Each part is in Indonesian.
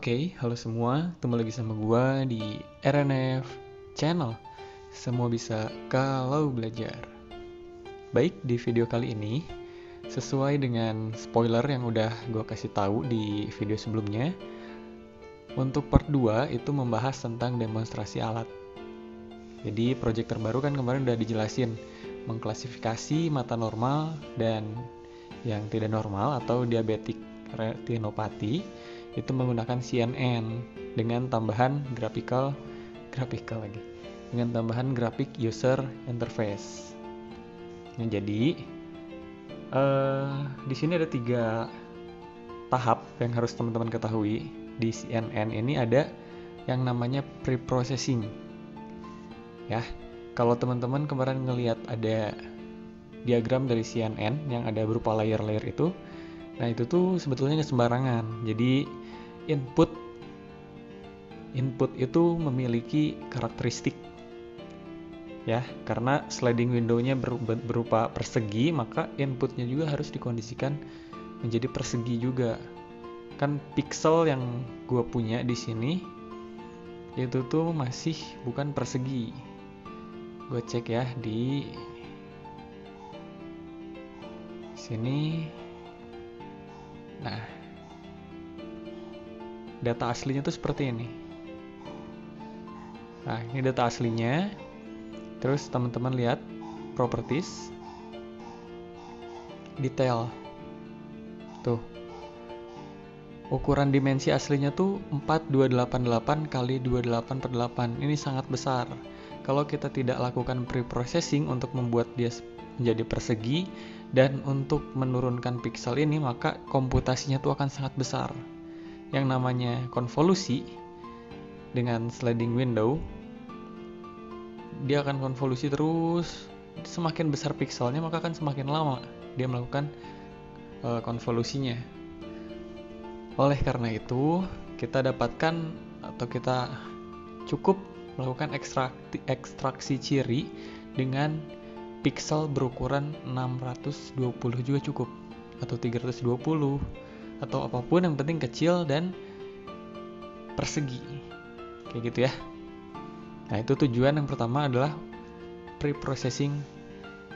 Oke, halo semua. Ketemu lagi sama gua di RNF Channel. Semua bisa kalau belajar. Baik, di video kali ini sesuai dengan spoiler yang udah gua kasih tahu di video sebelumnya, untuk part 2 itu membahas tentang demonstrasi alat. Jadi project terbaru kan kemarin udah dijelasin mengklasifikasi mata normal dan yang tidak normal atau diabetik retinopati itu menggunakan CNN dengan tambahan graphical graphical lagi dengan tambahan grafik user interface. Nah, jadi uh, di sini ada tiga tahap yang harus teman-teman ketahui di CNN ini ada yang namanya pre-processing. Ya, kalau teman-teman kemarin ngelihat ada diagram dari CNN yang ada berupa layer-layer itu, nah itu tuh sebetulnya sembarangan. Jadi input input itu memiliki karakteristik ya. Karena sliding windownya berupa persegi maka inputnya juga harus dikondisikan menjadi persegi juga. Kan pixel yang gue punya di sini itu tuh masih bukan persegi. Gue cek ya di sini. Nah data aslinya tuh seperti ini. Nah ini data aslinya. Terus teman-teman lihat properties. Detail. Tuh. Ukuran dimensi aslinya tuh 4288 kali 28 per 8 ini sangat besar. Kalau kita tidak lakukan pre-processing untuk membuat dia menjadi persegi dan untuk menurunkan pixel ini maka komputasinya tuh akan sangat besar yang namanya konvolusi dengan sliding window dia akan konvolusi terus. Semakin besar pixelnya maka akan semakin lama dia melakukan uh, konvolusinya. Oleh karena itu, kita dapatkan atau kita cukup melakukan ekstraksi, ekstraksi ciri dengan pixel berukuran 620 juga cukup atau 320 atau apa pun yang penting kecil dan persegi kayak gitu ya nah itu tujuan yang pertama adalah pre-processing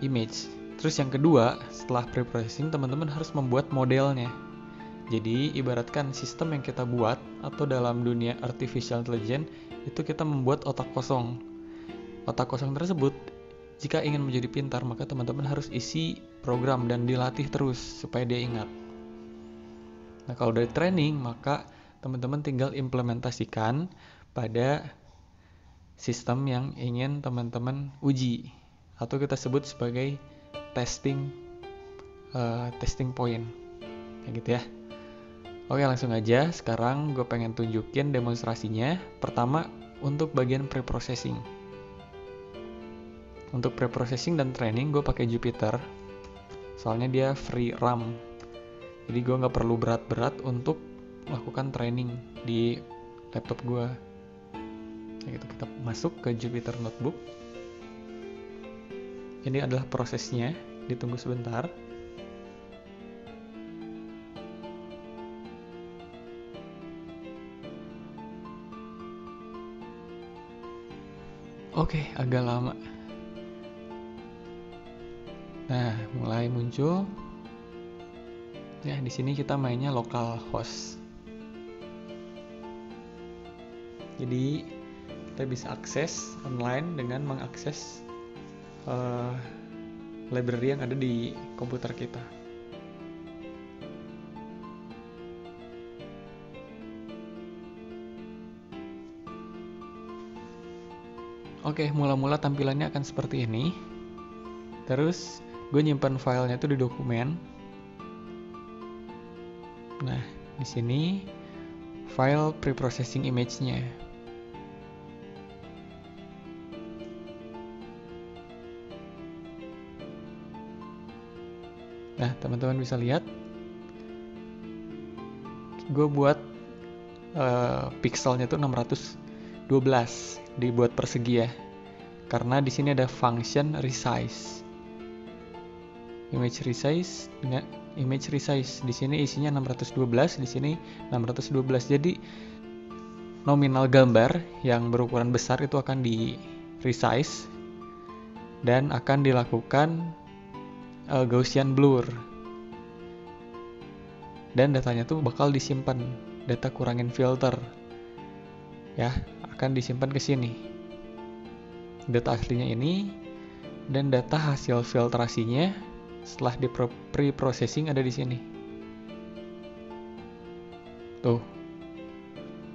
image terus yang kedua setelah pre-processing teman-teman harus membuat modelnya jadi ibaratkan sistem yang kita buat atau dalam dunia artificial intelligence itu kita membuat otak kosong. Otak kosong tersebut jika ingin menjadi pintar maka teman-teman harus isi program dan dilatih terus supaya dia ingat. Nah kalau dari training maka teman-teman tinggal implementasikan pada sistem yang ingin teman-teman uji atau kita sebut sebagai testing uh, testing point kayak gitu ya. Oke langsung aja, sekarang gue pengen tunjukin demonstrasinya. Pertama, untuk bagian preprocessing. Untuk preprocessing dan training gue pakai Jupyter. Soalnya dia free RAM. Jadi gue nggak perlu berat-berat untuk melakukan training di laptop gue. Nah, gitu, kita masuk ke Jupyter Notebook. Ini adalah prosesnya, ditunggu sebentar. Oke, agak lama. Nah, mulai muncul. Ya, di sini kita mainnya lokal host. Jadi, kita bisa akses online dengan mengakses uh, library yang ada di komputer kita. Oke, mula-mula tampilannya akan seperti ini. Terus gue nyimpan filenya itu di dokumen. Nah, di sini file preprocessing image-nya. Nah, teman-teman bisa lihat gue buat uh, pixelnya tuh 612 dibuat persegi ya. Karena di sini ada function resize. Image resize image resize. Di sini isinya 612, di sini 612. Jadi nominal gambar yang berukuran besar itu akan di resize dan akan dilakukan uh, Gaussian blur. Dan datanya tuh bakal disimpan, data kurangin filter. Ya, akan disimpan ke sini. Data aslinya ini dan data hasil filtrasinya setelah di pre-processing ada di sini. Tuh.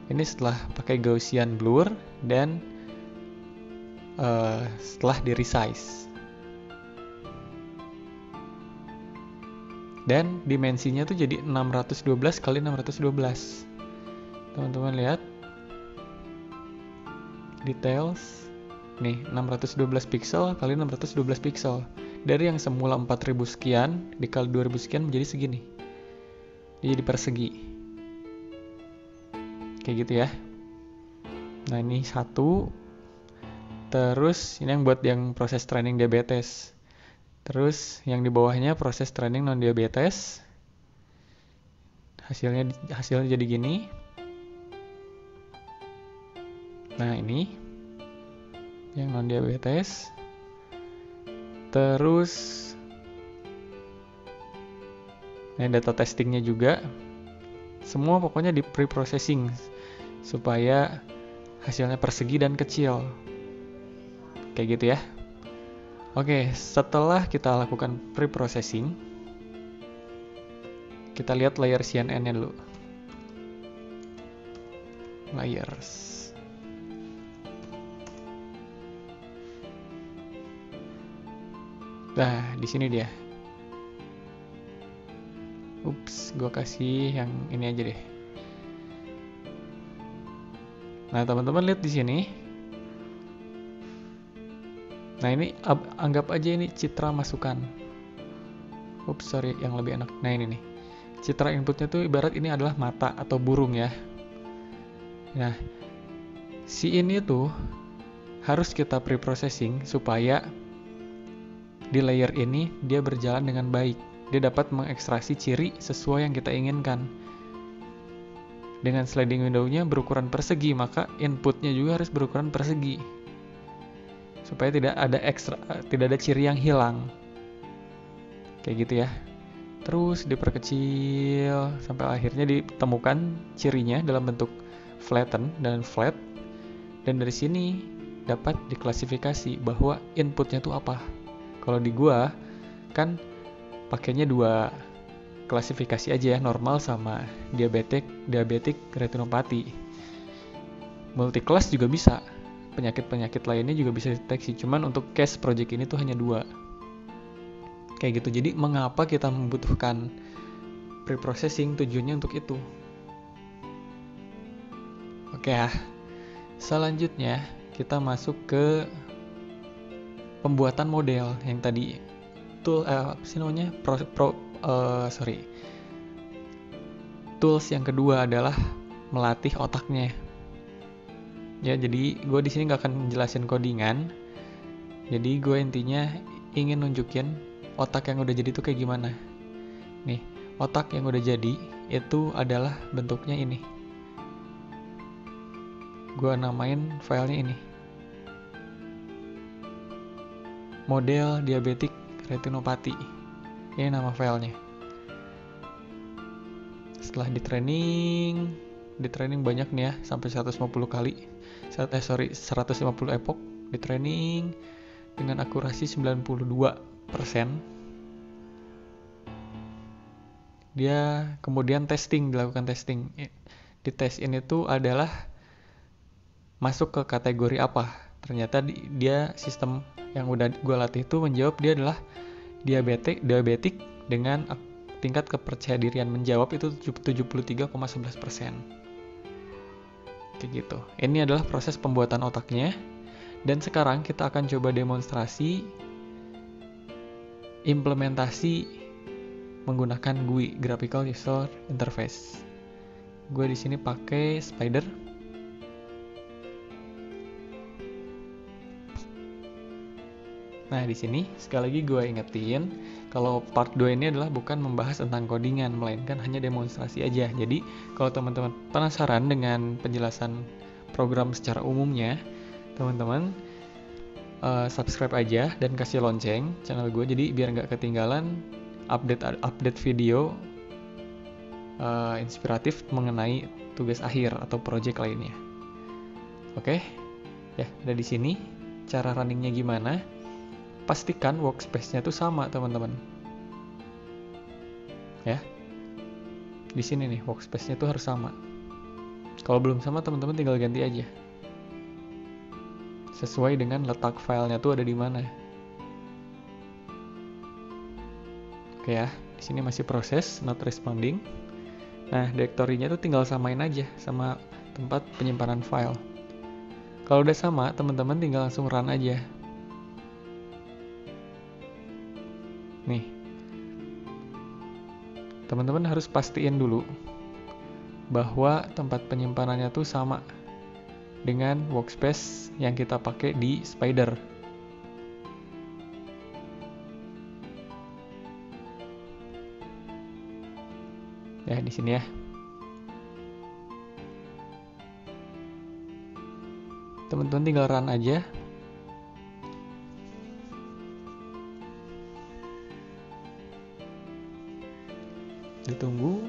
Ini setelah pakai Gaussian blur dan uh, setelah di resize. Dan dimensinya tuh jadi 612 kali 612. Teman-teman lihat. Details. Nih, 612 pixel kali 612 pixel. Dari yang semula 4000 sekian dikali 2000 sekian menjadi segini. Jadi persegi. Kayak gitu ya. Nah, ini satu Terus ini yang buat yang proses training diabetes. Terus yang di bawahnya proses training non diabetes. Hasilnya hasilnya jadi gini. Nah, ini yang non diabetes. Terus ini data testingnya juga. Semua pokoknya di pre-processing supaya hasilnya persegi dan kecil. Kayak gitu ya. Oke setelah kita lakukan pre-processing kita lihat layer CNN nya dulu. Layers Nah, di sini dia. Ups, gue kasih yang ini aja deh. Nah, teman-teman lihat di sini. Nah ini anggap aja ini citra masukan. Ups sorry yang lebih enak. Nah ini nih. Citra inputnya tuh ibarat ini adalah mata atau burung ya. Nah si ini tuh harus kita pre-processing supaya di layer ini dia berjalan dengan baik. Dia dapat mengekstraksi ciri sesuai yang kita inginkan. Dengan sliding window-nya berukuran persegi, maka inputnya juga harus berukuran persegi. Supaya tidak ada ekstra tidak ada ciri yang hilang. Kayak gitu ya. Terus diperkecil sampai akhirnya ditemukan cirinya dalam bentuk flatten dan flat. Dan dari sini dapat diklasifikasi bahwa inputnya itu apa kalau di gua kan pakainya dua klasifikasi aja ya normal sama diabetik diabetik retinopati multi class juga bisa penyakit-penyakit lainnya juga bisa deteksi. Cuman untuk case project ini tuh hanya dua. Kayak gitu. Jadi mengapa kita membutuhkan pre-processing tujuannya untuk itu. Oke ya. Selanjutnya kita masuk ke pembuatan model yang tadi tool eh, apa sih namanya? Pro, pro uh, sorry. Tools yang kedua adalah melatih otaknya. Ya jadi gue di sini nggak akan jelasin codingan. Jadi gue intinya ingin nunjukin otak yang udah jadi itu kayak gimana. Nih otak yang udah jadi itu adalah bentuknya ini. Gue namain filenya ini model diabetik retinopati. Ini nama filenya. Setelah di training di training banyak nih ya sampai 150 kali. Eh sorry 150 epoch di training dengan akurasi 92% dia kemudian testing dilakukan testing. Di tes ini tuh adalah masuk ke kategori apa ternyata dia sistem yang udah gue latih itu menjawab dia adalah diabetik diabetik dengan tingkat kepercayaan menjawab itu 73,11 persen kayak gitu. Ini adalah proses pembuatan otaknya. Dan sekarang kita akan coba demonstrasi implementasi menggunakan GUI Graphical User Interface. Gue di sini pakai Spider. Nah, di sini sekali lagi gue ingetin, kalau part 2 ini adalah bukan membahas tentang codingan melainkan hanya demonstrasi aja. Jadi kalau teman-teman penasaran dengan penjelasan program secara umumnya teman-teman uh, subscribe aja dan kasih lonceng channel gue jadi biar nggak ketinggalan update update video uh, inspiratif mengenai tugas akhir atau project lainnya. Oke? Okay? ya ada di sini. Cara runningnya gimana pastikan workspace-nya itu sama teman-teman. Ya. Di sini nih workspace-nya itu harus sama. Kalau belum sama teman-teman tinggal ganti aja. Sesuai dengan letak filenya tuh ada di mana. Oke ya di sini masih proses not responding. Nah direktorinya tuh tinggal samain aja sama tempat penyimpanan file. Kalau udah sama teman-teman tinggal langsung run aja Nih. Teman-teman harus pastiin dulu bahwa tempat penyimpanannya tuh sama dengan workspace yang kita pakai di Spider. Ya, di sini ya. Teman-teman tinggal run aja ditunggu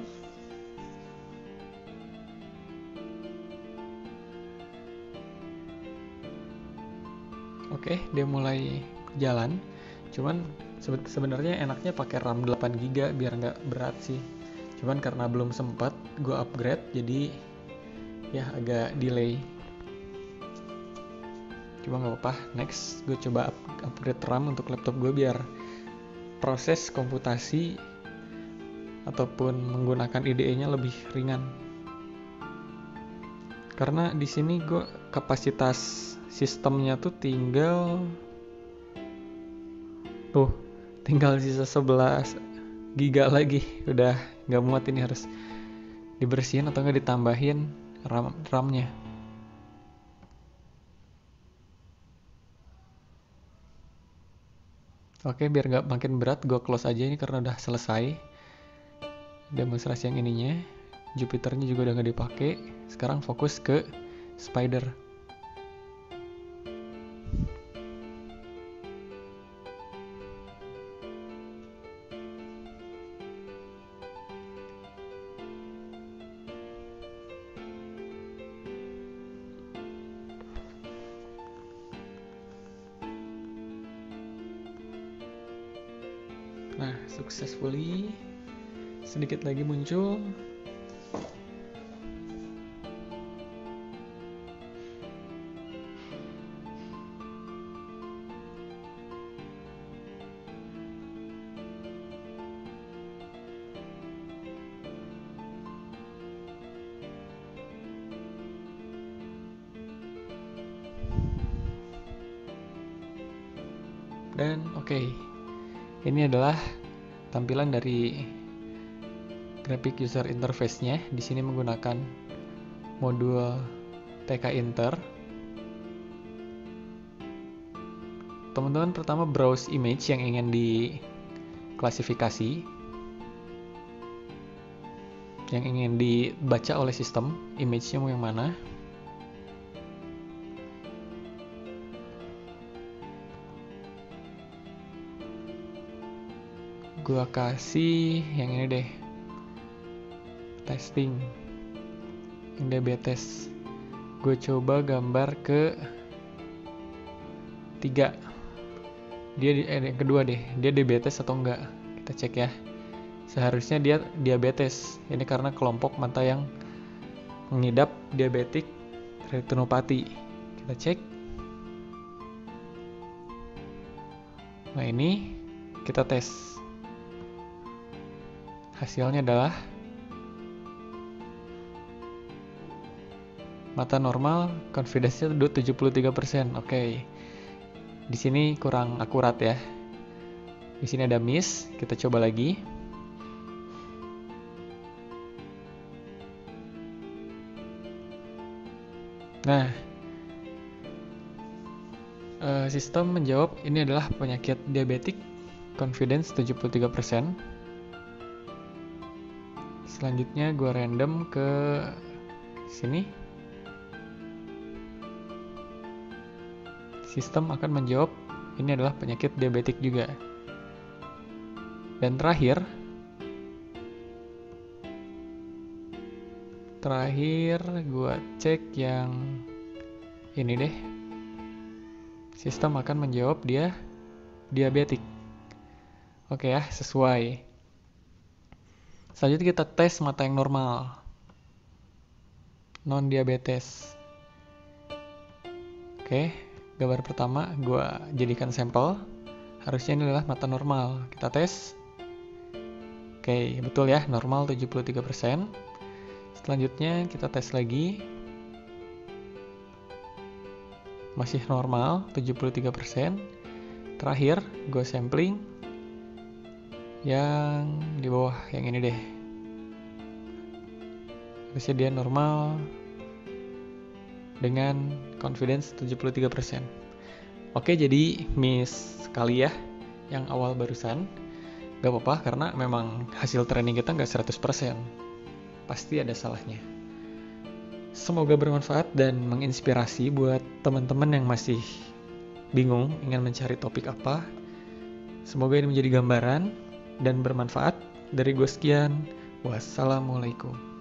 Oke, dia mulai jalan. Cuman sebenarnya enaknya pakai RAM 8 GB biar nggak berat sih. Cuman karena belum sempat gue upgrade jadi ya agak delay. Cuma nggak apa-apa. Next, gue coba upgrade RAM untuk laptop gue biar proses komputasi ataupun menggunakan IDE-nya lebih ringan. Karena di sini gue kapasitas sistemnya tuh tinggal tuh tinggal sisa 11 giga lagi udah nggak muat ini harus dibersihin atau nggak ditambahin RAM RAM-nya. Oke, biar nggak makin berat, gue close aja ini karena udah selesai demonstrasi yang ininya Jupiternya juga udah nggak dipakai. Sekarang fokus ke spider. Nah, successfully sedikit lagi muncul. Dan oke. Okay, ini adalah tampilan dari graphic user interface-nya. Di sini menggunakan modul TK Inter. Teman-teman pertama browse image yang ingin diklasifikasi yang ingin dibaca oleh sistem, image-nya mau yang mana. Gua kasih yang ini deh testing. Diabetes gue coba gambar ke tiga. Dia eh, yang kedua deh dia diabetes atau enggak? Kita cek ya. Seharusnya dia diabetes ini karena kelompok mata yang mengidap diabetik retinopati. Kita cek. Nah ini kita tes. Hasilnya adalah Mata normal, confidence-nya 73%. Oke. Okay. Di sini kurang akurat ya. Di sini ada miss, kita coba lagi. Nah, uh, sistem menjawab ini adalah penyakit diabetik confidence 73%. Selanjutnya gue random ke sini. Sistem akan menjawab ini adalah penyakit diabetik juga. Dan terakhir, terakhir gue cek yang ini deh. Sistem akan menjawab dia diabetik. Oke ya, sesuai. Selanjutnya kita tes mata yang normal. Non diabetes. Oke, gambar pertama gue jadikan sampel. Harusnya ini adalah mata normal. Kita tes. Oke, betul ya, normal 73%. Selanjutnya kita tes lagi. Masih normal 73%. Terakhir, gue sampling yang di bawah yang ini deh. Harusnya dia normal dengan confidence 73%. Oke, jadi miss sekali ya yang awal barusan. Gak apa-apa karena memang hasil training kita nggak 100%. Pasti ada salahnya. Semoga bermanfaat dan menginspirasi buat teman-teman yang masih bingung ingin mencari topik apa. Semoga ini menjadi gambaran dan bermanfaat. Dari gue sekian. Wassalamualaikum.